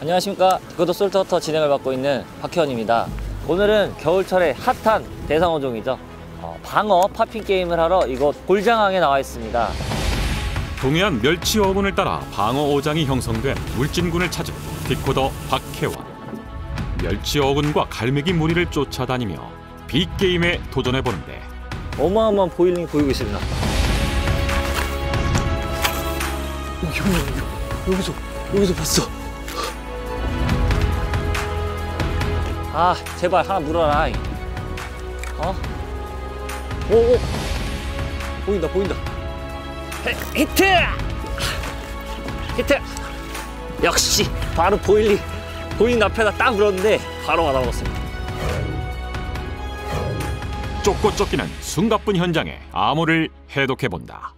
안녕하십니까. 디코드 솔트워터 진행을 맡고 있는 박혜원입니다. 오늘은 겨울철에 핫한 대상어종이죠. 어, 방어 popping 게임을 하러 이곳 골장항에 나와 있습니다. 동해안 멸치 어군을 따라 방어 어장이 형성된 울진군을 찾은 디코더 박혜원. 멸치 어군과 갈매기 무리를 쫓아다니며 big game에 도전해 보는데 어마어마한 boiling이 보이고 있습니다. 여기 여기 여기 여기서 여기서 봤어 아 제발 하나 물어라 이. 어? 오오 보인다 보인다 히- 히트 히트 역시 바로 boiling boiling 앞에다 딱 물었는데 바로 받아먹었습니다 쫓고 쫓기는 숨가쁜 현장에 암호를 해독해 본다.